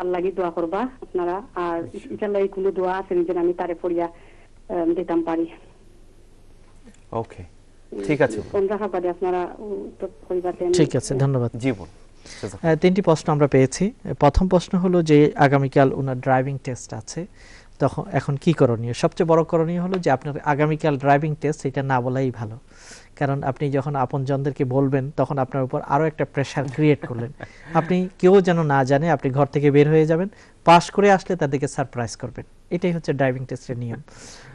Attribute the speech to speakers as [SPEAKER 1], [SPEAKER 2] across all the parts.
[SPEAKER 1] তার লাগি দোয়া করবা আপনারা। আর লাগি কোনো দোয়া আছে যেন আমি তারে পড়িয়া দিতাম পারি।
[SPEAKER 2] ওকে ঠিক আছে।
[SPEAKER 1] আপনারা।
[SPEAKER 3] ঠিক আছে ধন্যবাদ।
[SPEAKER 2] জি বোন
[SPEAKER 3] আহ, তিনটি প্রশ্ন আমরা পেয়েছি। প্রথম প্রশ্ন হলো যে আগামীকাল ওনার ড্রাইভিং টেস্ট আছে। তখন এখন কি করণীয়? সবচেয়ে বড় করণীয় হলো যে আপনার আগামীকাল ড্রাইভিং টেস্ট এটা না বলাই ভালো। কারণ আপনি যখন আপনজনদেরকে বলবেন, তখন আপনার উপর আরও একটা প্রেশার ক্রিয়েট করলেন। আপনি কেউ যেন না জানে আপনি ঘর থেকে বের হয়ে যাবেন পাস করে আসলে তাদেরকে সারপ্রাইজ করবেন। এটাই হচ্ছে ড্রাইভিং টেস্টের নিয়ম।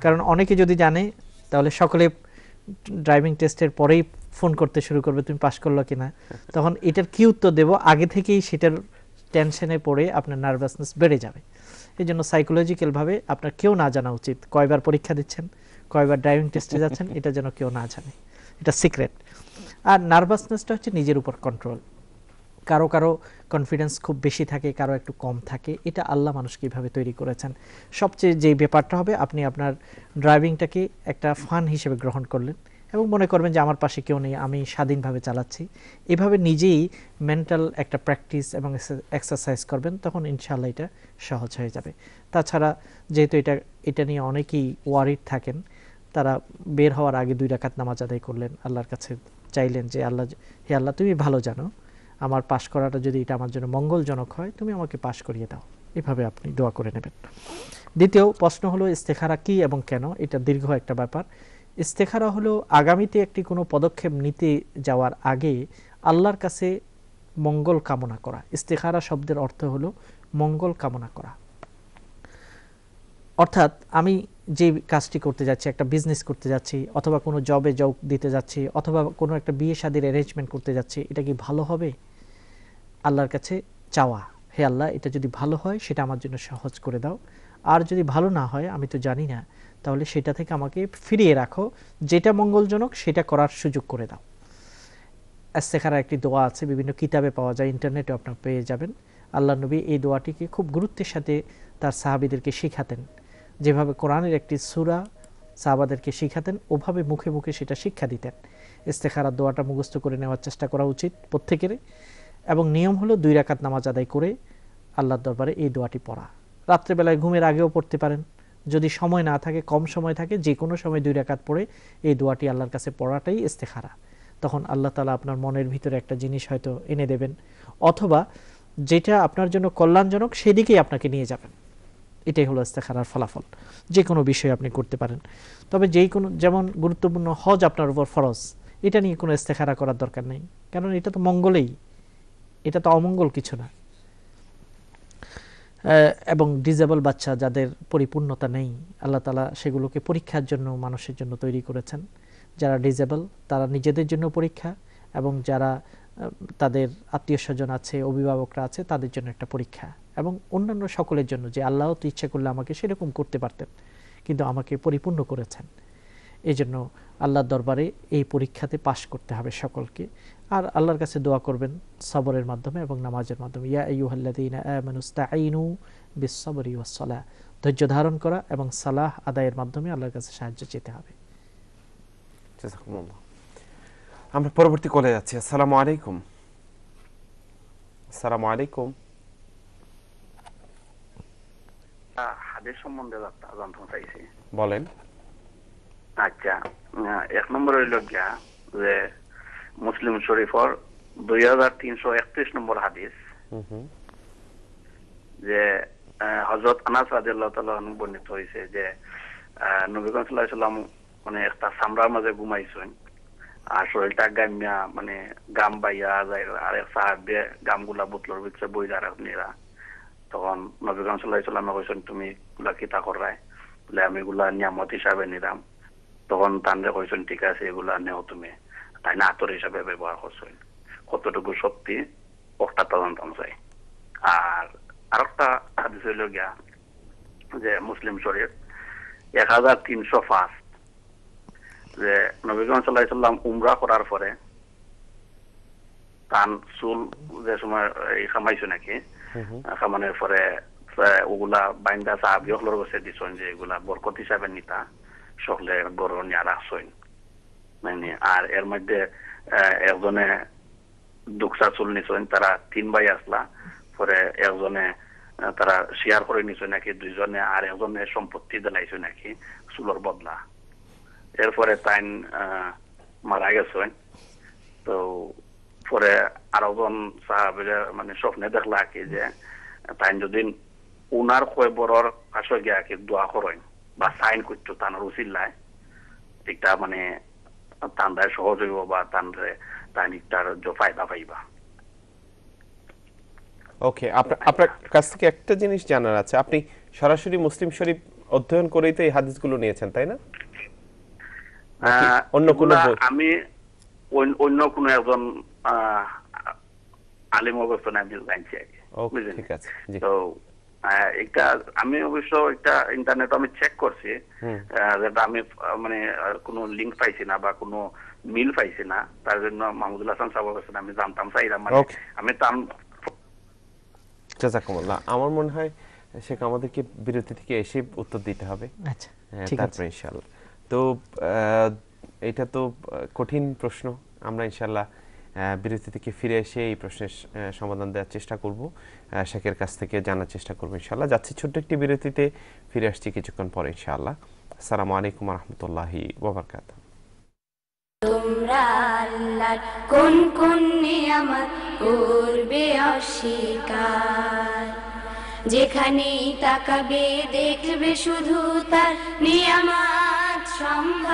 [SPEAKER 3] কারণ অনেকে যদি জানে, তাহলে সকলে ড্রাইভিং টেস্টের পরেই ফোন করতে শুরু করবে, তুমি পাশ করল কিনা? তখন এটার কি উত্তর দেবো? আগে থেকেই সেটার টেনশনে পড়ে আপনার নার্ভাসনেস বেড়ে যাবে। এই জন্য সাইকোলজিক্যালভাবে আপনার কেউ না জানা উচিত। কয়বার পরীক্ষা দিচ্ছেন, কয়বার ড্রাইভিং টেস্টে যাচ্ছেন, এটা যেন কেউ না জানে। এটা সিক্রেট। আর নার্ভাসনেসটা হচ্ছে নিজের উপর কন্ট্রোল কারও কারও কনফিডেন্স খুব বেশি থাকে, কারও একটু কম থাকে। এটা আল্লাহ মানুষ কীভাবে তৈরি করেছেন। সবচেয়ে যে ব্যাপারটা হবে, আপনি আপনার ড্রাইভিংটাকে একটা ফান হিসেবে গ্রহণ করলেন এবং মনে করবেন যে আমার পাশে কেউ নেই, আমি স্বাধীনভাবে চালাচ্ছি। এভাবে নিজেই মেন্টাল একটা প্র্যাকটিস এবং এক্সারসাইজ করবেন, তখন ইনশাআল্লাহ এটা সহজ হয়ে যাবে। তাছাড়া যেহেতু এটা এটা নিয়ে অনেকেই ওয়ারিড থাকেন তারা বের হওয়ার আগে দুই রাকাত নামাজ আদায় করলেন, আল্লাহর কাছে চাইলেন যে, আল্লাহ, হে আল্লাহ, তুমি ভালো জানো, আমার পাশ করাটা যদি এটা আমার জন্য মঙ্গলজনক হয়, তুমি আমাকে পাশ করিয়ে দাও। এভাবে আপনি দোয়া করে নেবেন। দ্বিতীয় প্রশ্ন হলো, ইস্তেখারা কি এবং কেন? এটা দীর্ঘ একটা ব্যাপার। ইস্তেখারা হলো আগামীতে একটি কোনো পদক্ষেপ নিতে যাওয়ার আগে আল্লাহর কাছে মঙ্গল কামনা করা। ইস্তেখারা শব্দের অর্থ হলো মঙ্গল কামনা করা। অর্থাৎ আমি যে কাজটি করতে যাচ্ছি, একটা বিজনেস করতে যাচ্ছি, অথবা কোনো জবে জব দিতে যাচ্ছি, অথবা কোনো একটা বিয়ে শাদির অ্যারেঞ্জমেন্ট করতে যাচ্ছি, এটা কি ভালো হবে? আল্লাহর কাছে চাওয়া। হে আল্লাহ, এটা যদি ভালো হয়, সেটা আমার জন্য সহজ করে দাও। আর যদি ভালো না হয়, আমি তো জানি না, তাহলে সেটা থেকে আমাকে ফিরিয়ে রাখো। যেটা মঙ্গলজনক, সেটা করার সুযোগ করে দাও। এস্তেখারা একটি দোয়া আছে, বিভিন্ন কিতাবে পাওয়া যায় ইন্টারনেটে আপনার পেয়ে যাবেন। আল্লাহ নবী এই দোয়াটিকে খুব গুরুত্বের সাথে তার সাহাবিদেরকে শিখাতেন। যেভাবে কোরআনের একটি সুরা সাহাবাদেরকে শিখাতেন, ওভাবে মুখে মুখে সেটা শিক্ষা দিতেন। ইস্তেখারা দোয়াটা মুখস্থ করে নেওয়ার চেষ্টা করা উচিত প্রত্যেকেরই এবং নিয়ম হলো দুই রাকাত নামাজ আদায় করে আল্লাহর দরবারে এই দোয়াটি পড়া। রাত্রেবেলায় ঘুমের আগেও পড়তে পারেন। যদি সময় না থাকে, কম সময় থাকে যে কোনো সময় দুই রাকাত পড়ে এই দোয়াটি আল্লাহর কাছে পড়াটাই ইস্তেখারা। তখন আল্লাহ তালা আপনার মনের ভিতরে একটা জিনিস হয়তো এনে দেবেন। অথবা যেটা আপনার জন্য কল্যাণজনক, সেদিকেই আপনাকে নিয়ে যাবেন। এটাই হলো ইস্তেখারার ফলাফল। যে কোনো বিষয়ে আপনি করতে পারেন। তবে যেই কোনো যেমন গুরুত্বপূর্ণ হজ আপনার উপর ফরজ, এটা নিয়ে কোনো ইস্তেখারা করার দরকার নেই। কারণ এটা তো মঙ্গলেই, এটা তো অমঙ্গল কিছু না। এবং ডিজেবল বাচ্চা যাদের পরিপূর্ণতা নেই, আল্লাহ তালা সেগুলোকে পরীক্ষার জন্য মানুষের জন্য তৈরি করেছেন। যারা ডিজেবল তারা নিজেদের জন্য পরীক্ষা, এবং যারা তাদের আত্মীয় স্বজন আছে, অভিভাবকরা আছে, তাদের জন্য একটা পরীক্ষা। এবং অন্যান্য সকলের জন্য যে আল্লাহ তো ইচ্ছা করলে আমাকে সেরকম করতে পারতেন, কিন্তু আমাকে পরিপূর্ণ করেছেন। এই জন্য আল্লাহর দরবারে এই পরীক্ষাতে পাশ করতে হবে সকলকে। আর আল্লাহর কাছে দোয়া করবেন সবরের মাধ্যমে এবং নামাজের মাধ্যমে। ইয়া ইসতাঈনু বিস-সাবরি ওয়াস-সালাহ। ধৈর্য ধারণ করা এবং সালাহ আদায়ের মাধ্যমে আল্লাহর কাছে সাহায্য চেতে হবে।
[SPEAKER 2] আমরা পরবর্তী কলে যাচ্ছি। আসসালামু আলাইকুম। আসসালামু আলাইকুম।
[SPEAKER 4] হাদিস সম্বন্ধে জানতে চাইছি।
[SPEAKER 2] বলেন।
[SPEAKER 4] আচ্ছা এক নম্বর হইল গিয়া যে মুসলিম শরীফর দুই হাজার তিনশো একত্রিশ নম্বর হাদিস। যে হজরত আনাস রাজিয়াল্লাহ বর্ণিত হয়েছে যে নবীগঞ্জ সাল্লাহ সাল্লাম মানে একটা সামরার মাঝে ঘুমাইছেন। শরীরটা গামিয়া মানে গাম বাইয়া যায়, আর সাহাবে গামগুলা বোতলের ভিতরে বই নিরা। তখন নবীগঞ্জ সাল্লাহ সাল্লামে কইছেন, তুমি গুলা কিতা করায় বলে, আমি এগুলা নিয়ামত হিসাবে নিলাম তখন তানরে কইছেন, ঠিক আছে, এগুলা নেও তুমি। তাই না, আতর হিসাবে ব্যবহার করছেন। কতটুকু সত্যি, একটা তদন্ত চাই আর আরেকটা হাদিস হইল গিয়া যে, মুসলিম শরীফ এক হাজার তিনশো পাঁচ যে নবীগঞ্জ সাল্লাহ সাল্লাম উমরা করার পরে তান চুল যে সময় এই খামাইছো নাকি খামানোর পরে ওগুলা বাইন্দা সাহাবি হলর বসে দিছেন যে এগুলা বরকত হিসাবে নিতা সকলে গরু নিয়ে রাখছেন মানে আর এর মধ্যে একজনে দুকসা চুল নিছেন তারা তিন ভাই আসলা পরে একজনে তারা শেয়ার করে নিছে নাকি দুইজনে আর একজনে সম্পত্তি দিলাইছে নাকি চুলোর বদলা। এরপরে তাইন মারা গেছেন। তো পরে আরও জন সাহাবের মানে স্বপ্নে দেখলা কি যে তাই যদি উনার বড়র কাছে গিয়া কি দোয়া করেন বা সাইন করতো তানোর উচিল্লায় একটা মানে তান্দায় সহজ হইব বা তানরে তার যে ফায়দা পাইবা।
[SPEAKER 2] ওকে আপনার কাছ থেকে একটা জিনিস জানার আছে। আপনি সরাসরি মুসলিম শরীফ অধ্যয়ন করেই তো এই হাদিসগুলো নিয়েছেন, তাই না? অন্য কোনো
[SPEAKER 4] আমি অন্য- কোনো একজন আলিম অবস্থানে আমি জানছি?
[SPEAKER 2] ঠিক আছে
[SPEAKER 4] তো একটা আমি অবশ্য একটা ইন্টারনেট আমি চেক করছি যেটা আমি মানে কোনো লিঙ্ক পাইছি না বা কোনো মিল পাইছি না তার জন্য মাহমুদুল হাসান সাহেবের কাছে আমি জানতাম চাইলাম মানে আমি তার
[SPEAKER 2] জাজাকুমুল্লাহ আমার মনে হয় শেখ আমাদেরকে বিরতি থেকে এসে উত্তর দিতে হবে।
[SPEAKER 3] আচ্ছা
[SPEAKER 2] হ্যাঁ,
[SPEAKER 3] ঠিক আছে।
[SPEAKER 2] তারপরে ইনশাল্লাহ তো এটা তো কঠিন প্রশ্ন। আমরা ইনশাল্লাহ বিরতি থেকে ফিরে এসে এই প্রশ্নের সমাধান দেওয়ার চেষ্টা করব। শেখের কাছ থেকে জানার চেষ্টা করব ইনশাল্লাহ। যাচ্ছি ছোট্ট একটি বিরতিতে, ফিরে আসছি কিছুক্ষণ পরে ইনশাআল্লাহ আসসালামু আলাইকুম রহমতুল্লাহি ওবরকাত।
[SPEAKER 5] তোমরা কোন কোন নিয়ামত করবে অস্বীকার? তাকাবে, দেখবে শুধু তার নিয়ামত। शम्ब